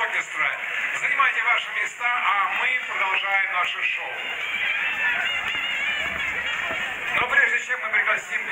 оркестра. Занимайте ваши места, а мы продолжаем наше шоу. Но прежде чем мы пригласим первого